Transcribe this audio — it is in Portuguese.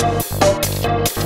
Música